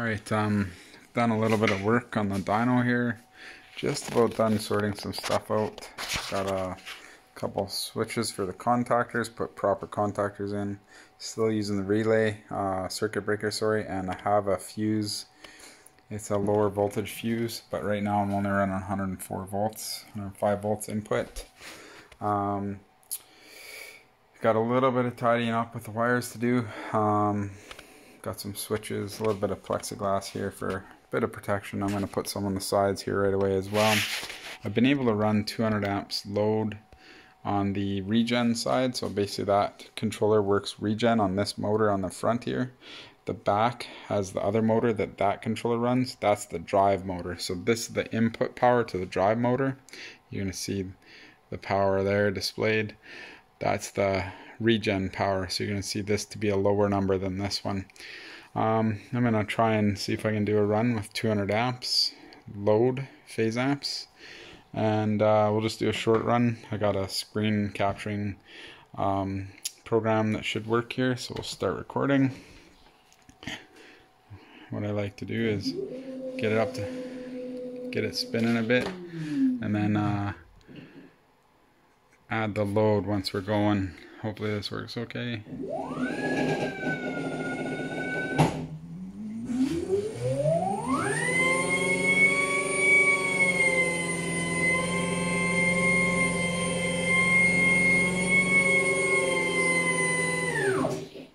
Alright, um, done a little bit of work on the dyno here. Just about done sorting some stuff out. Got a couple switches for the contactors, put proper contactors in. Still using the relay, uh, circuit breaker, sorry, and I have a fuse. It's a lower voltage fuse, but right now I'm only running 104 volts, 105 volts input. Um, got a little bit of tidying up with the wires to do. Um, Got some switches, a little bit of plexiglass here for a bit of protection. I'm going to put some on the sides here right away as well. I've been able to run 200 amps load on the regen side. So basically that controller works regen on this motor on the front here. The back has the other motor that that controller runs. That's the drive motor. So this is the input power to the drive motor. You're going to see the power there displayed. That's the regen power. So you're going to see this to be a lower number than this one. Um, I'm going to try and see if I can do a run with 200 amps load phase amps. And uh, we'll just do a short run. I got a screen capturing um, program that should work here. So we'll start recording. What I like to do is get it up to get it spinning a bit and then uh, add the load once we're going Hopefully this works okay.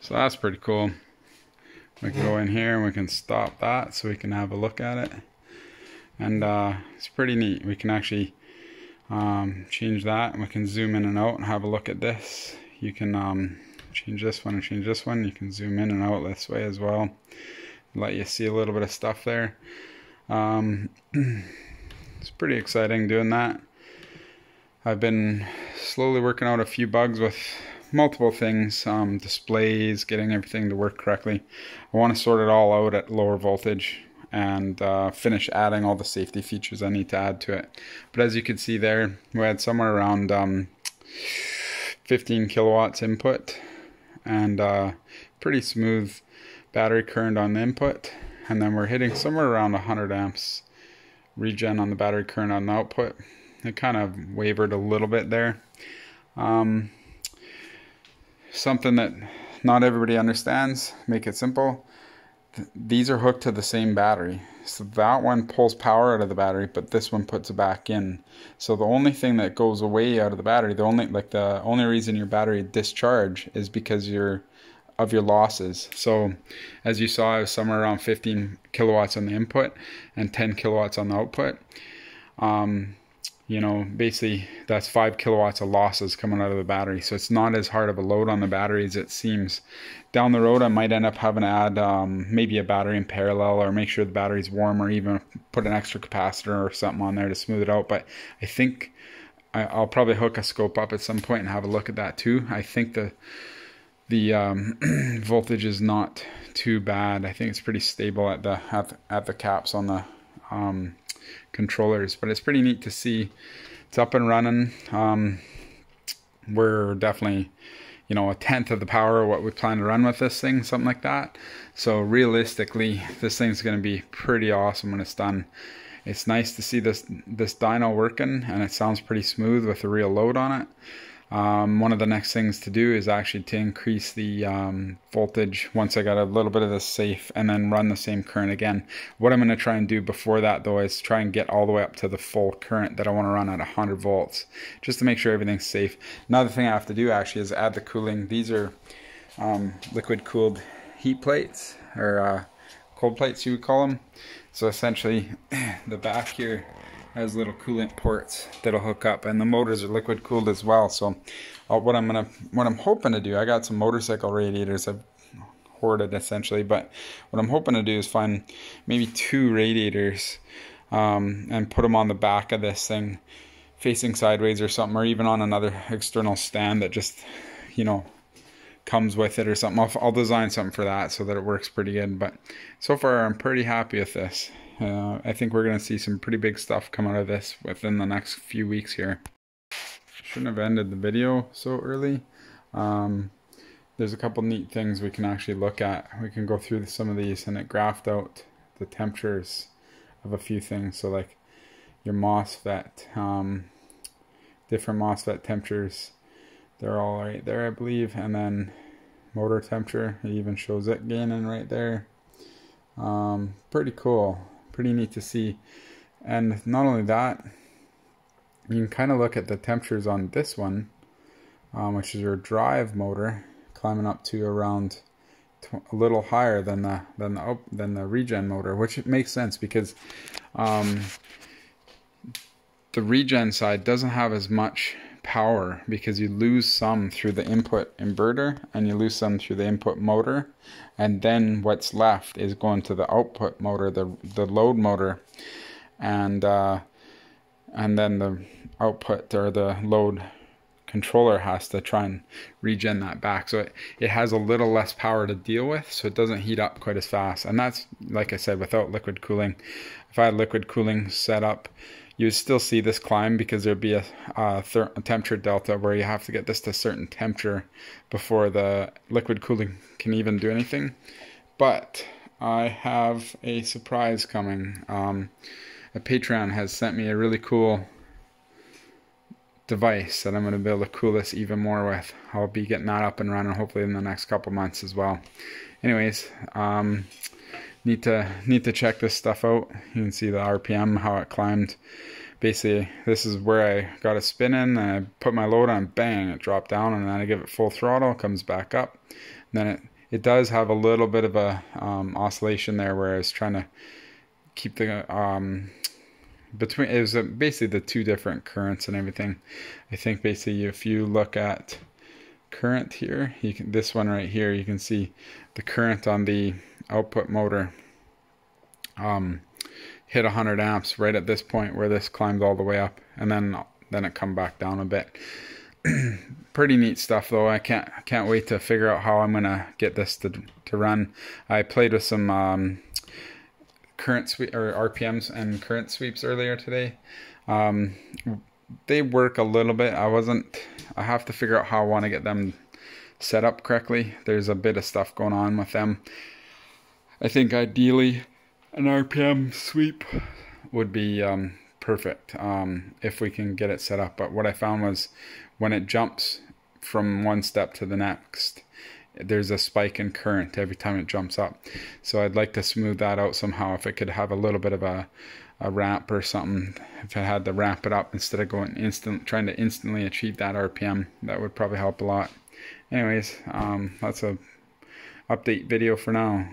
So that's pretty cool. We can go in here and we can stop that so we can have a look at it. And uh, it's pretty neat. We can actually um, change that and we can zoom in and out and have a look at this you can um, change this one and change this one. You can zoom in and out this way as well. Let you see a little bit of stuff there. Um, it's pretty exciting doing that. I've been slowly working out a few bugs with multiple things, um, displays, getting everything to work correctly. I want to sort it all out at lower voltage and uh, finish adding all the safety features I need to add to it. But as you can see there, we had somewhere around um, 15 kilowatts input and uh, pretty smooth battery current on the input. And then we're hitting somewhere around 100 amps regen on the battery current on the output. It kind of wavered a little bit there. Um, something that not everybody understands make it simple these are hooked to the same battery so that one pulls power out of the battery, but this one puts it back in. So the only thing that goes away out of the battery, the only like the only reason your battery discharge is because you're of your losses. So as you saw, I was somewhere around 15 kilowatts on the input and 10 kilowatts on the output. Um, you know, basically that's five kilowatts of losses coming out of the battery. So it's not as hard of a load on the battery as it seems. Down the road, I might end up having to add um, maybe a battery in parallel or make sure the battery's warm or even put an extra capacitor or something on there to smooth it out. But I think I, will probably hook a scope up at some point and have a look at that too. I think the the um, voltage is not too bad. I think it's pretty stable at the at, at the caps on the um, controllers, but it's pretty neat to see. It's up and running. Um, we're definitely, you know, a tenth of the power of what we plan to run with this thing, something like that. So realistically, this thing's going to be pretty awesome when it's done. It's nice to see this this dyno working, and it sounds pretty smooth with a real load on it. Um, one of the next things to do is actually to increase the um, voltage once I got a little bit of this safe and then run the same current again. What I'm going to try and do before that though is try and get all the way up to the full current that I want to run at 100 volts just to make sure everything's safe. Another thing I have to do actually is add the cooling. These are um, liquid cooled heat plates or uh, cold plates you would call them. So essentially the back here has little coolant ports that'll hook up and the motors are liquid cooled as well. So uh, what I'm gonna what I'm hoping to do I got some motorcycle radiators I've hoarded essentially but what I'm hoping to do is find maybe two radiators um, and put them on the back of this thing facing sideways or something or even on another external stand that just you know comes with it or something I'll, I'll design something for that so that it works pretty good but so far I'm pretty happy with this uh, I think we're going to see some pretty big stuff come out of this within the next few weeks here. Shouldn't have ended the video so early. Um, there's a couple neat things we can actually look at. We can go through some of these and it graphed out the temperatures of a few things. So like your MOSFET, um, different MOSFET temperatures, they're all right there, I believe. And then motor temperature, it even shows it gaining right there. Um, pretty cool, pretty neat to see. And not only that, you can kind of look at the temperatures on this one, um, which is your drive motor, climbing up to around a little higher than the than the than the regen motor, which it makes sense because um, the regen side doesn't have as much power because you lose some through the input inverter and you lose some through the input motor and then what's left is going to the output motor the the load motor and uh, and then the output or the load controller has to try and regen that back. So it, it has a little less power to deal with, so it doesn't heat up quite as fast. And that's, like I said, without liquid cooling. If I had liquid cooling set up, you would still see this climb because there'd be a, a, a temperature delta where you have to get this to a certain temperature before the liquid cooling can even do anything. But I have a surprise coming. Um, a Patreon has sent me a really cool device that I'm going to be able to cool this even more with. I'll be getting that up and running hopefully in the next couple months as well. Anyways, um, need to need to check this stuff out. You can see the RPM how it climbed. Basically, this is where I got a spin in, and I put my load on, bang, it dropped down, and then I give it full throttle, comes back up. And then it it does have a little bit of a um, oscillation there, where I was trying to keep the um, between it was basically the two different currents and everything. I think basically if you look at current here, you can this one right here, you can see the current on the output motor um, hit 100 amps right at this point where this climbed all the way up, and then then it come back down a bit. Pretty neat stuff though. I can't can't wait to figure out how I'm gonna get this to to run. I played with some um, current sweep or RPMs and current sweeps earlier today. Um, they work a little bit. I wasn't. I have to figure out how I want to get them set up correctly. There's a bit of stuff going on with them. I think ideally an RPM sweep would be um, perfect um, if we can get it set up. But what I found was when it jumps from one step to the next, there's a spike in current every time it jumps up. So I'd like to smooth that out somehow. If it could have a little bit of a, a ramp or something, if I had to ramp it up instead of going instant, trying to instantly achieve that RPM, that would probably help a lot. Anyways, um, that's a update video for now.